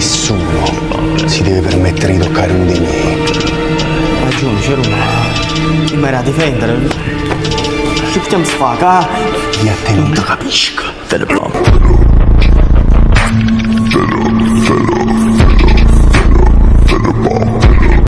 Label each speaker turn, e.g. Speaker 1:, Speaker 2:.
Speaker 1: Nessuno si deve permettere di toccare uno dei miei.
Speaker 2: ragione, c'è una... Mi era a difendere. Ci facciamo sfacare.
Speaker 1: Io a te non ti capisco.